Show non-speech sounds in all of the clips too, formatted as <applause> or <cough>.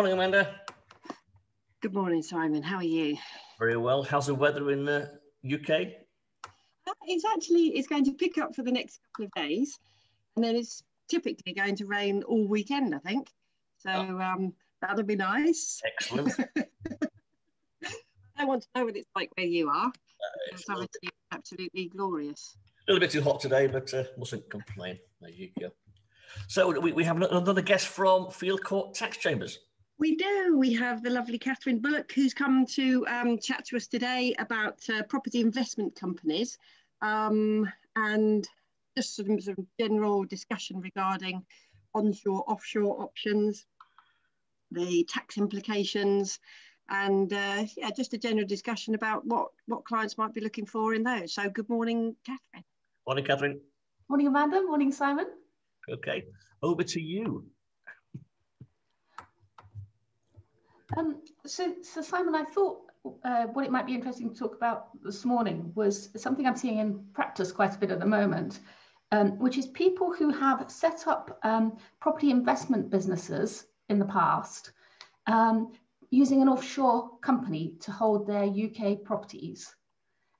Morning, Amanda. Good morning, Simon. How are you? Very well. How's the weather in the UK? Uh, it's actually it's going to pick up for the next couple of days, and then it's typically going to rain all weekend. I think so. Oh. Um, that'll be nice. Excellent. <laughs> I want to know what it's like where you are. Uh, it's absolutely glorious. A little bit too hot today, but uh, mustn't complain. There you go. So we, we have another guest from Field Court Tax Chambers. We do. We have the lovely Katherine Bullock, who's come to um, chat to us today about uh, property investment companies um, and just some sort of general discussion regarding onshore, offshore options, the tax implications, and uh, yeah, just a general discussion about what, what clients might be looking for in those. So good morning, Katherine. Morning, Katherine. Morning, Amanda. Morning, Simon. Okay, over to you. Um, so, so Simon, I thought uh, what it might be interesting to talk about this morning was something I'm seeing in practice quite a bit at the moment, um, which is people who have set up um, property investment businesses in the past um, using an offshore company to hold their UK properties.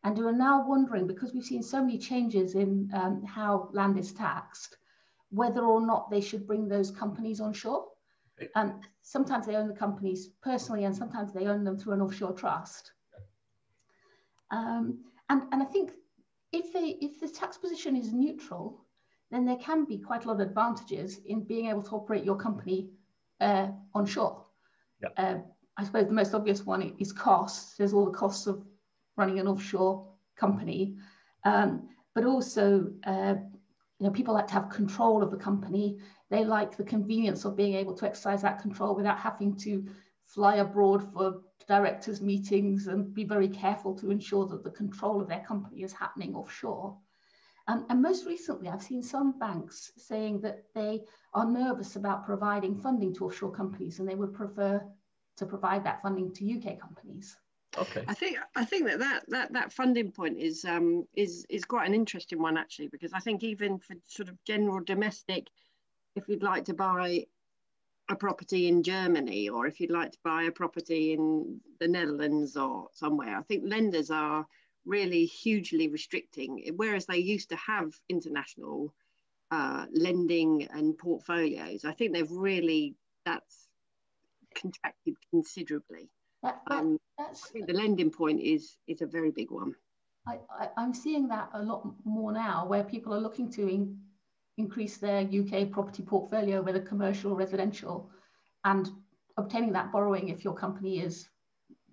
And who are now wondering, because we've seen so many changes in um, how land is taxed, whether or not they should bring those companies on shore. Um, sometimes they own the companies personally, and sometimes they own them through an offshore trust. Um, and, and I think if, they, if the tax position is neutral, then there can be quite a lot of advantages in being able to operate your company uh, onshore. Yep. Uh, I suppose the most obvious one is costs. There's all the costs of running an offshore company, um, but also uh, you know, people like to have control of the company. They like the convenience of being able to exercise that control without having to fly abroad for directors' meetings and be very careful to ensure that the control of their company is happening offshore. Um, and most recently, I've seen some banks saying that they are nervous about providing funding to offshore companies and they would prefer to provide that funding to UK companies. Okay. I think I think that that that, that funding point is um, is is quite an interesting one actually because I think even for sort of general domestic, if you'd like to buy a property in Germany or if you'd like to buy a property in the Netherlands or somewhere, I think lenders are really hugely restricting. Whereas they used to have international uh, lending and portfolios, I think they've really that's contracted considerably. That, that, um, I think the lending point is is a very big one. I, I, am seeing that a lot more now, where people are looking to in, increase their UK property portfolio, whether commercial or residential, and obtaining that borrowing if your company is,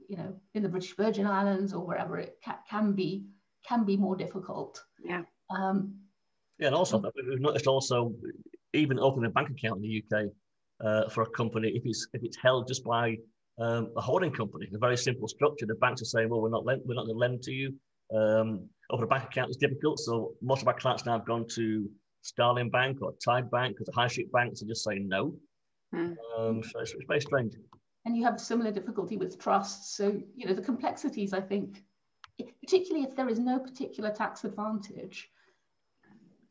you know, in the British Virgin Islands or wherever it ca can be, can be more difficult. Yeah. Um, yeah, and also we've noticed also even opening a bank account in the UK uh, for a company if it's if it's held just by um, a holding company, a very simple structure. The banks are saying, well, we're not lend, we're not going to lend to you. Um, open a bank account is difficult, so most of our clients now have gone to Starling Bank or Tide Bank because the high street banks are just saying no. Hmm. Um, so it's, it's very strange. And you have similar difficulty with trusts. So you know the complexities. I think, particularly if there is no particular tax advantage,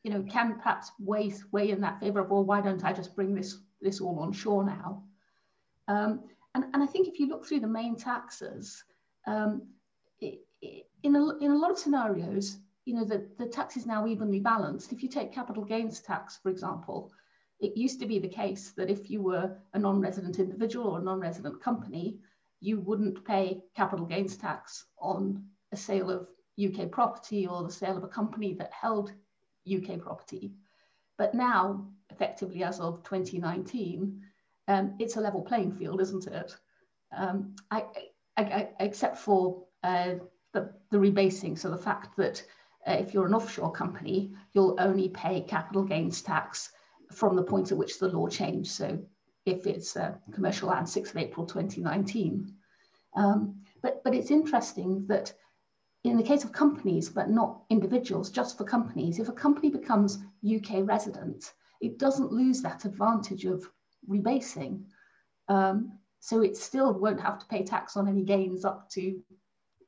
you know, can perhaps weigh weigh in that favour of well, why don't I just bring this this all on shore now? Um, and, and I think if you look through the main taxes, um, in, a, in a lot of scenarios, you know, the, the tax is now evenly balanced. If you take capital gains tax, for example, it used to be the case that if you were a non-resident individual or a non-resident company, you wouldn't pay capital gains tax on a sale of UK property or the sale of a company that held UK property. But now, effectively as of 2019, um, it's a level playing field, isn't it? Um, I, I, I, except for uh, the, the rebasing, so the fact that uh, if you're an offshore company, you'll only pay capital gains tax from the point at which the law changed. So if it's uh, commercial land, 6th of April 2019. Um, but, but it's interesting that in the case of companies, but not individuals, just for companies, if a company becomes UK resident, it doesn't lose that advantage of rebasing. Um, so it still won't have to pay tax on any gains up to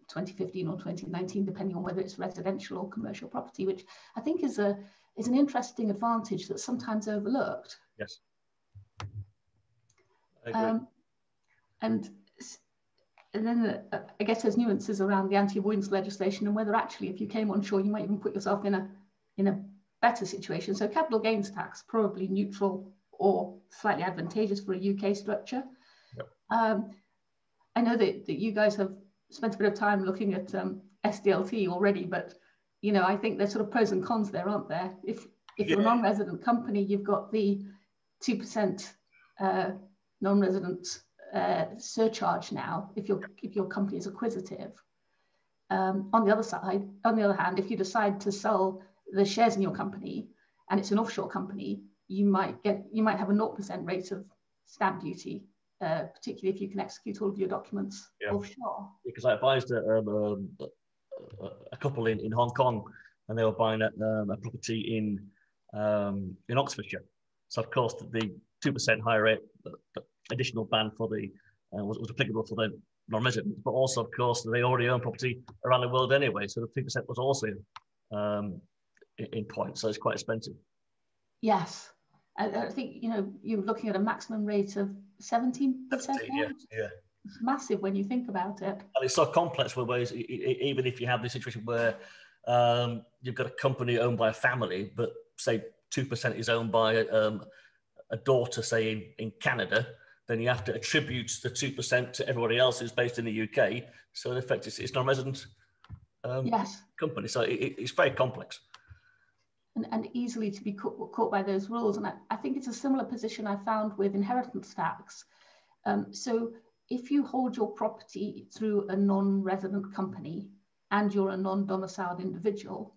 2015 or 2019, depending on whether it's residential or commercial property, which I think is a is an interesting advantage that's sometimes overlooked. Yes. Um, and and then uh, I guess there's nuances around the anti-avoidance legislation and whether actually if you came onshore you might even put yourself in a in a better situation. So capital gains tax probably neutral or slightly advantageous for a UK structure. Yep. Um, I know that, that you guys have spent a bit of time looking at um, SDLT already, but you know I think there's sort of pros and cons there, aren't there? If if yeah. you're a non-resident company, you've got the two percent uh, non-resident uh, surcharge now if your if your company is acquisitive. Um, on the other side, on the other hand, if you decide to sell the shares in your company and it's an offshore company, you might get you might have a 0% rate of stamp duty, uh, particularly if you can execute all of your documents yeah. offshore. Because I advised a, um, um, a couple in, in Hong Kong and they were buying a, um, a property in um, in Oxfordshire. So of course the two percent higher rate, additional ban for the uh, was, was applicable for the non-residents, but also of course they already own property around the world anyway. So the two percent was also um, in, in point. So it's quite expensive. Yes, I, I, think you know you're looking at a maximum rate of seventeen percent. Yeah, yeah. It's massive when you think about it. And it's so complex. Whereas even if you have this situation where um, you've got a company owned by a family, but say two percent is owned by um, a daughter, say in, in Canada, then you have to attribute the two percent to everybody else who's based in the UK. So in effect, it's, it's non-resident um, yes. company. So it, it's very complex. And, and easily to be caught, caught by those rules. And I, I, think it's a similar position I found with inheritance tax. Um, so if you hold your property through a non-resident company and you're a non-domiciled individual,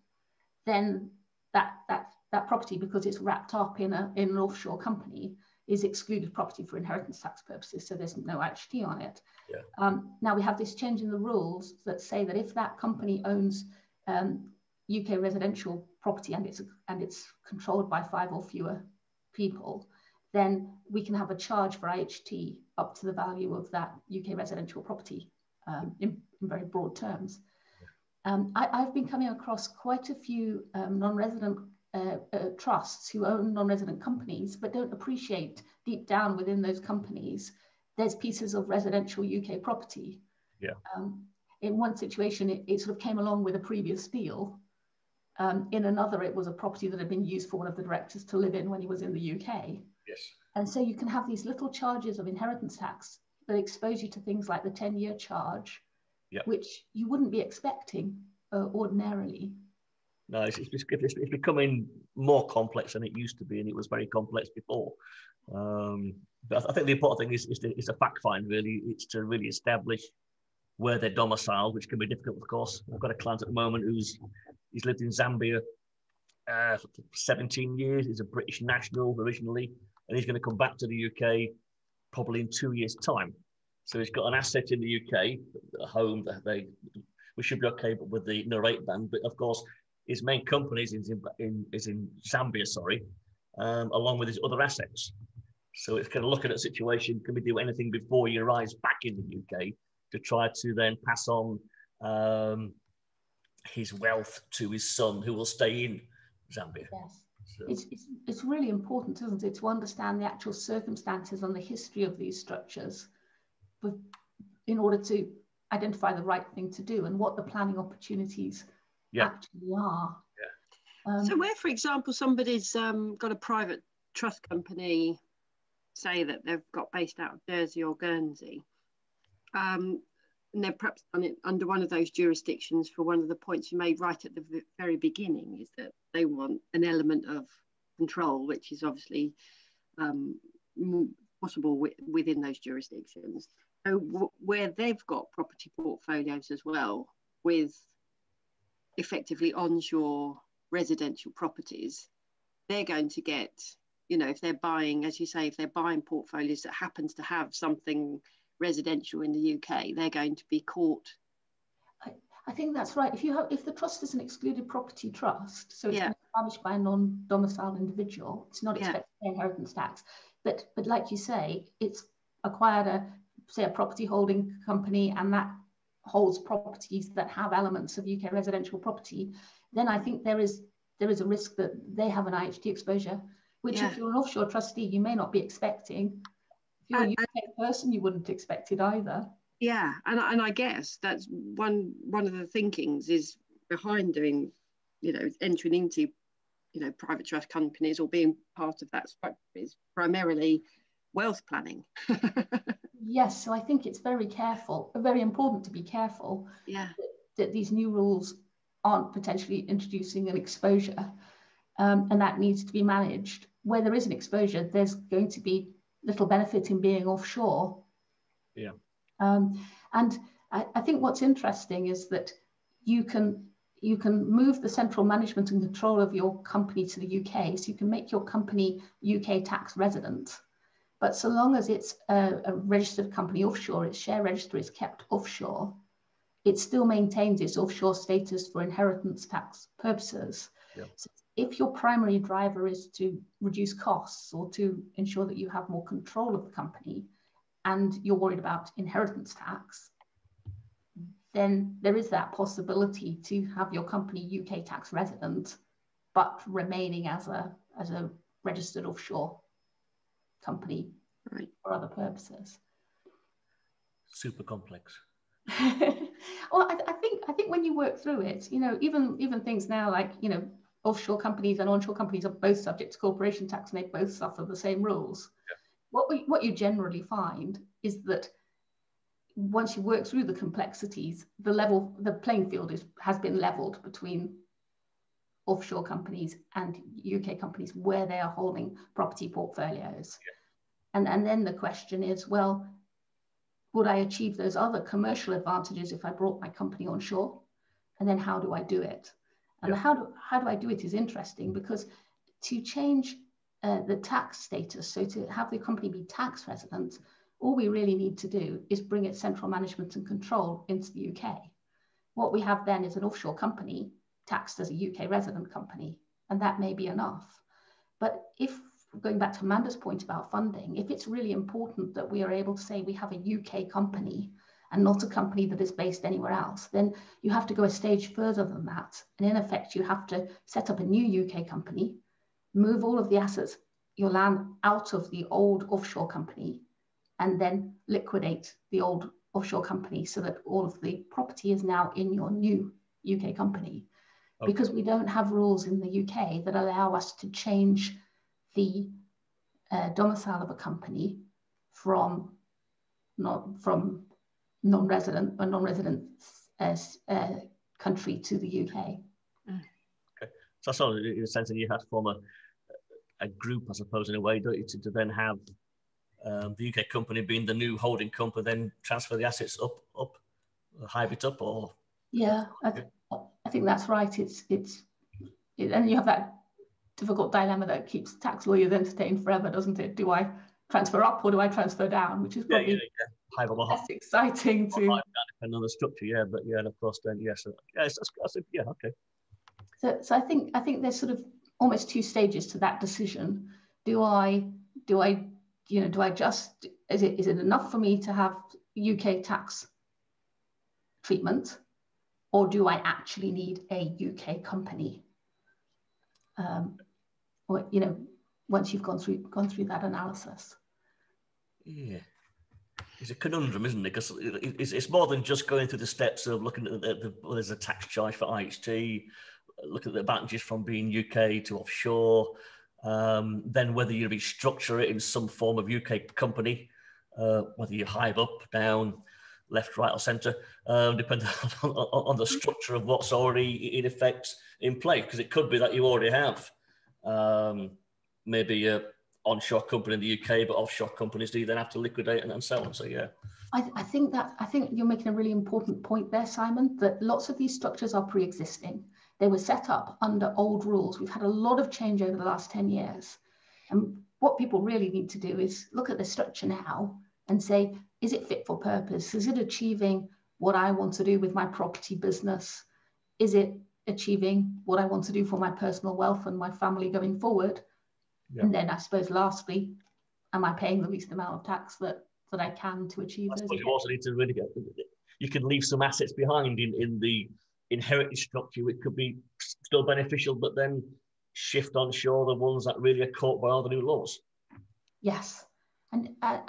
then that, that that property, because it's wrapped up in, a, in an offshore company, is excluded property for inheritance tax purposes. So there's no HT on it. Yeah. Um, now we have this change in the rules that say that if that company owns um, UK residential property and it's and it's controlled by five or fewer people, then we can have a charge for IHT up to the value of that UK residential property um, in, in, very broad terms. Um, I, have been coming across quite a few um, non-resident uh, uh, trusts who own non-resident companies but don't appreciate deep down within those companies there's pieces of residential UK property. Yeah. Um, in one situation, it, it, sort of came along with a previous deal. Um, in another, it was a property that had been used for one of the directors to live in when he was in the UK. Yes. And so you can have these little charges of inheritance tax that expose you to things like the 10 year charge, yep. which you wouldn't be expecting uh, ordinarily. No, it's, it's, it's, it's, becoming more complex than it used to be, and it was very complex before. Um, but I think the important thing is, is, to, is a fact find, really. It's to really establish where they're domiciled, which can be difficult, of course. I've got a client at the moment who's he's lived in Zambia uh, for 17 years. He's a British national originally, and he's going to come back to the UK probably in two years' time. So he's got an asset in the UK, a home that they we should be okay with the no rate ban. But of course, his main company is in, in, is in Zambia, sorry, um, along with his other assets. So it's kind of looking at a situation, can we do anything before he arrives back in the UK to try to then pass on um, his wealth to his son who will stay in Zambia? Yes. So. It's, it's, it's really important, isn't it, to understand the actual circumstances and the history of these structures in order to identify the right thing to do and what the planning opportunities yeah. actually are. Yeah. Um, so where, for example, somebody's um, got a private trust company, say that they've got based out of Jersey or Guernsey, um, and they're perhaps done it under one of those jurisdictions for one of the points you made right at the very beginning is that they want an element of control, which is obviously um, possible within those jurisdictions. So where they've got property portfolios as well with effectively onshore residential properties, they're going to get, you know, if they're buying, as you say, if they're buying portfolios that happens to have something residential in the UK, they're going to be caught. I, I think that's right. If you have, if the trust is an excluded property trust, so it's yeah. established by a non-domiciled individual, it's not expected yeah. to pay inheritance tax. But but like you say, it's acquired a say a property holding company and that holds properties that have elements of UK residential property, then I think there is there is a risk that they have an IHT exposure, which yeah. if you're an offshore trustee, you may not be expecting. You're a UK person, you wouldn't expect it either. Yeah, and and I guess that's one one of the thinkings is behind doing, you know, entering into, you know, private trust companies or being part of that structure is primarily wealth planning. <laughs> yes, so I think it's very careful, very important to be careful. Yeah. That, that these new rules aren't potentially introducing an exposure, um, and that needs to be managed. Where there is an exposure, there's going to be little benefit in being offshore. Yeah. Um, and I, I think what's interesting is that you can you can move the central management and control of your company to the UK. So you can make your company UK tax resident. But so long as it's a, a, registered company offshore, its share register is kept offshore, it still maintains its offshore status for inheritance tax purposes. Yeah. So if your primary driver is to reduce costs or to ensure that you have more control of the company, and you're worried about inheritance tax, then there is that possibility to have your company UK tax resident, but remaining as a as a registered offshore company right. for other purposes. Super complex. <laughs> well, I, I, think I think when you work through it, you know, even even things now like you know, offshore companies and onshore companies are both subject to corporation tax, and they both suffer the same rules. Yeah. What we, what you generally find is that once you work through the complexities, the level, the playing field is, has been leveled between offshore companies and UK companies where they are holding property portfolios. Yeah. And, and then the question is, well, would I achieve those other commercial advantages if I brought my company onshore? And then how do I do it? And yeah. how, do, how do I do it is interesting because to change uh, the tax status, so to have the company be tax resident, all we really need to do is bring its central management and control into the UK. What we have then is an offshore company taxed as a UK resident company, and that may be enough. But if, going back to Amanda's point about funding, if it's really important that we are able to say we have a UK company and not a company that is based anywhere else, then you have to go a stage further than that. And in effect, you have to set up a new UK company, move all of the assets, your land out of the old offshore company, and then liquidate the old offshore company so that all of the property is now in your new UK company. Okay. Because we don't have rules in the UK that allow us to change the uh, domicile of a company from not from non-resident or non-resident uh, uh, country to the UK. Okay, so I saw in a sense that you had to form a, a group, I suppose, in a way, don't you, to, to then have um, the UK company being the new holding company, then transfer the assets up, up, hive it up, or yeah, I, th- I think that's right. It's it's it, and you have that difficult dilemma that keeps tax lawyers entertained forever, doesn't it? Do I transfer up or do I transfer down? Which is probably yeah, yeah, yeah. Less exciting to depending on the structure, yeah. But yeah, and of course, then yes, yes, that's, that's, yeah, okay. So, so I think I think there's sort of almost two stages to that decision. Do I do I you know, do I just, is it, is it enough for me to have UK tax treatment or do I actually need a UK company? Um, you know, once you've gone through, gone through that analysis. Yeah. It's a conundrum, isn't it? Because it's, it's more than just going through the steps of looking at the, the well, there's a tax charge for IHT, look at the advantages from being UK to offshore, um, then whether you restructure it in some form of UK company, uh, whether you hive up, down, left, right, or centre, um, depending <laughs> on, on, the structure of what's already in effect in place. Because it could be that you already have um, maybe a onshore company in the UK, but offshore companies do you then have to liquidate and, and so on. So yeah. I, I, think that I think you're making a really important point there, Simon. That lots of these structures are pre-existing. They were set up under old rules. We've had a lot of change over the last 10 years. And what people really need to do is look at the structure now and say, is it fit for purpose? Is it achieving what I want to do with my property business? Is it achieving what I want to do for my personal wealth and my family going forward? Yeah. And then I suppose lastly, am I paying the least amount of tax that that I can to achieve I those? You also need to really get you can leave some assets behind in, in the inherited structure, which could be still beneficial, but then shift onshore the ones that really are caught by all the new laws. Yes, and uh,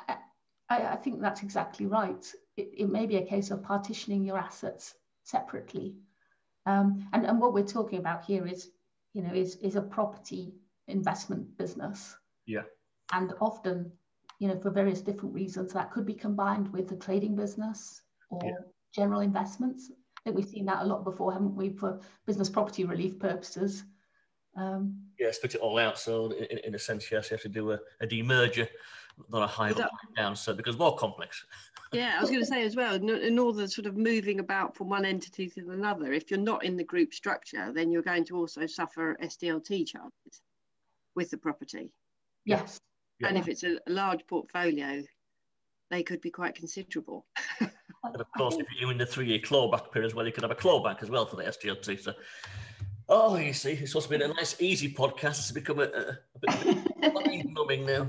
I, I think that's exactly right. It, it, may be a case of partitioning your assets separately. Um, and, and what we're talking about here is, you know, is, is a property investment business. Yeah. And often, you know, for various different reasons, that could be combined with the trading business or yeah. general investments. I think we've seen that a lot before, haven't we, for business property relief purposes. Um, yeah, split it all out. So in, in a sense, yes, you have to do a, a demerger, not a high that, down, so because more complex. <laughs> Yeah, I was going to say as well, in all the sort of moving about from one entity to another, if you're not in the group structure, then you're going to also suffer SDLT charges with the property. Yes. Yeah. And if it's a, a large portfolio, they could be quite considerable. <laughs> and of course, if you're in the three-year clawback period as well, you could have a clawback as well for the SDLT. So Oh, you see, it's supposed to be a nice, easy podcast. It's become a, a, a bit <laughs> numbing now.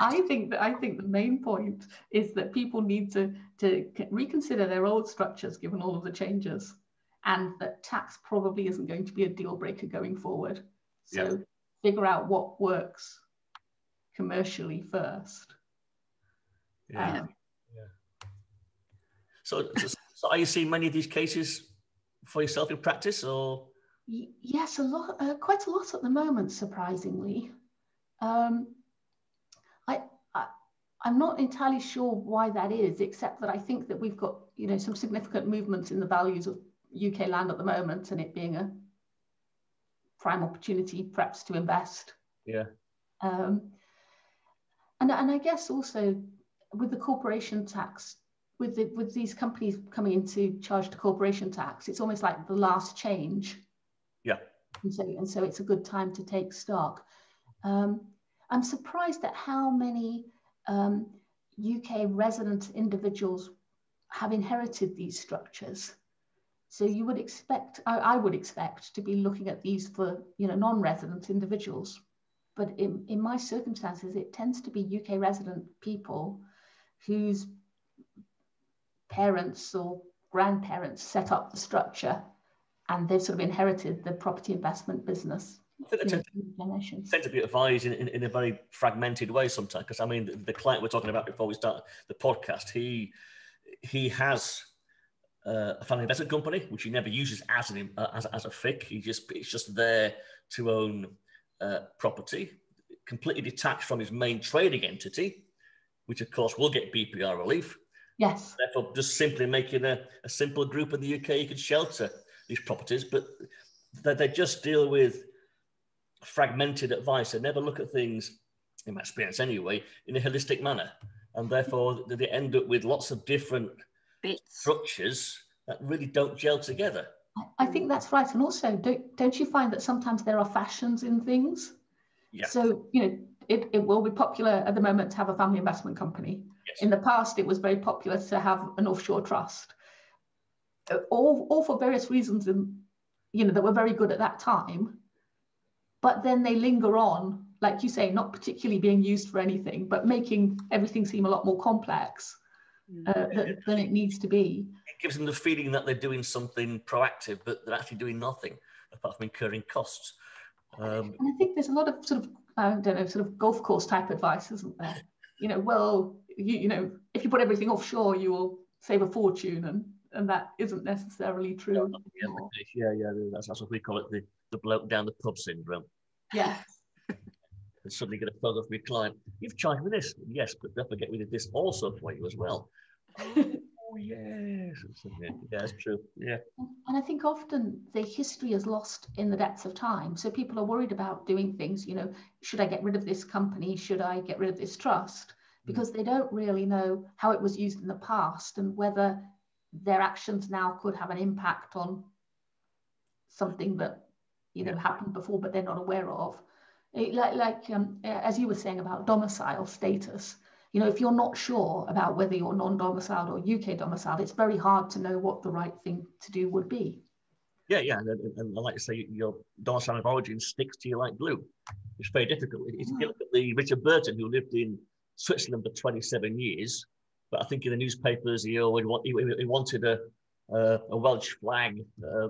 I think that I think the main point is that people need to to reconsider their old structures given all of the changes, and that tax probably isn't going to be a deal breaker going forward. So yeah. figure out what works commercially first. Yeah. Um, yeah. So, so, are you seeing many of these cases for yourself in practice, or Yes, a lot, uh, quite a lot at the moment, surprisingly. Um, I, I, I'm not entirely sure why that is, except that I think that we've got, you know, some significant movements in the values of UK land at the moment, and it being a prime opportunity, perhaps, to invest. Yeah. Um, and and I guess also with the corporation tax, with the, with these companies coming into charge to corporation tax, it's almost like the last change yeah. And so, and so it's a good time to take stock. Um, I'm surprised at how many um, UK resident individuals have inherited these structures. So you would expect, I, I, would expect to be looking at these for, you know, non-resident individuals. But in, in my circumstances, it tends to be UK resident people whose parents or grandparents set up the structure and they've sort of inherited the property investment business. I think they tend, tend, to be advised in, in, in, a very fragmented way sometimes. Because I mean, the, the, client we're talking about before we start the podcast, he he has uh, a family investment company which he never uses as an uh, as, as a FIC. He just it's just there to own uh, property, completely detached from his main trading entity, which of course will get BPR relief. Yes. Therefore, just simply making a, a simple group in the UK you could shelter these properties, but that they just deal with fragmented advice. They never look at things, in my experience anyway, in a holistic manner. And therefore, mm-hmm. they end up with lots of different Bits. structures that really don't gel together. I think that's right. And also, don't, don't you find that sometimes there are fashions in things? Yeah. So, you know, it, it will be popular at the moment to have a family investment company. Yes. In the past, it was very popular to have an offshore trust all, all for various reasons and you know that were very good at that time but then they linger on like you say not particularly being used for anything but making everything seem a lot more complex mm. uh, than, than it needs to be it gives them the feeling that they're doing something proactive but they're actually doing nothing apart from incurring costs um, and i think there's a lot of sort of i don't know sort of golf course type advice isn't there you know well you, you know if you put everything offshore you will save a fortune and and that isn't necessarily true. Yeah, yeah, that's, that's what we call it the, the bloke down the pub syndrome. Yeah. <laughs> and suddenly get a phone off your client. You've charged me this. Yes, but don't forget we did this also for you as well. <laughs> oh, yes. Yeah, that's true. Yeah. And I think often the history is lost in the depths of time. So people are worried about doing things, you know, should I get rid of this company? Should I get rid of this trust? Hmm. Because they don't really know how it was used in the past and whether their actions now could have an impact on something that you know yeah. happened before but they're not aware of. It, like like um, as you were saying about domicile status you know if you're not sure about whether you're non-domiciled or uk domiciled it's very hard to know what the right thing to do would be. Yeah yeah and, and i like to say your domicile of origin sticks to you like glue. It's very difficult. If you look at the richard burton who lived in switzerland for 27 years but I think in the newspapers he always he, he wanted a uh, a Welsh flag uh,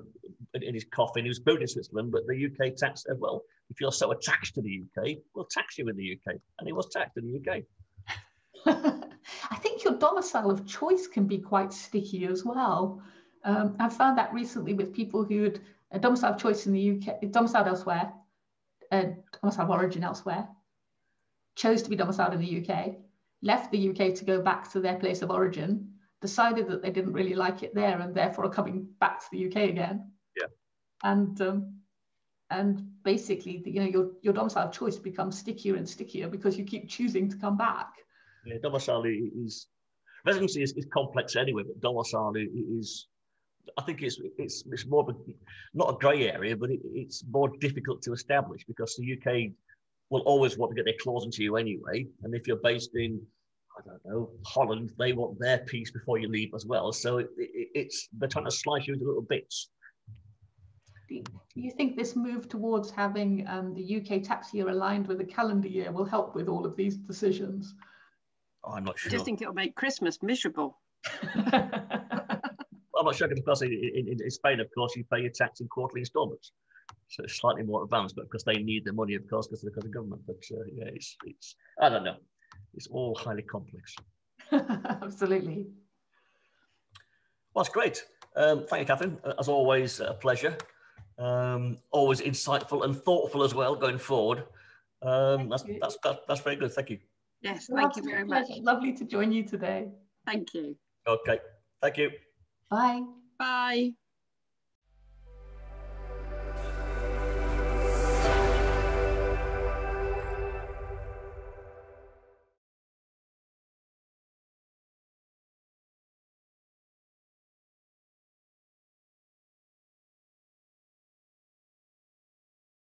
in his coffin. He was born in Switzerland, but the UK tax said, well, if you're so attached to the UK, we'll tax you in the UK. And he was taxed in the UK. <laughs> I think your domicile of choice can be quite sticky as well. Um, I've found that recently with people who had a domicile of choice in the UK, domiciled elsewhere, a domicile of origin elsewhere, chose to be domiciled in the UK, left the UK to go back to their place of origin, decided that they didn't really like it there and therefore are coming back to the UK again. And um, and basically, you know, your your domicile choice becomes stickier and stickier because you keep choosing to come back. Yeah, domicile is residency is, is complex anyway, but domicile is I think it's it's it's more of a, not a grey area, but it, it's more difficult to establish because the UK will always want to get their claws into you anyway, and if you're based in I don't know Holland, they want their piece before you leave as well. So it, it, it's they're trying to slice you into little bits. Do you think this move towards having um, the UK tax year aligned with the calendar year will help with all of these decisions? Oh, I'm not sure. I just think it'll make Christmas miserable. <laughs> I'm not sure because in, in, in, Spain, of course, you pay your tax in quarterly installments. So it's slightly more advanced, but because they need the money, of course, because of the government. But uh, yeah, it's, it's, I don't know. It's all highly complex. <laughs> Absolutely. Well, that's great. Um, thank you, Katherine. As always, a pleasure. Um, always insightful and thoughtful as well going forward. Um, that's, that's, that's, that's very good. Thank you. Yes, thank you very much. Lovely to join you today. Thank you. Okay. Thank you. Bye. Bye.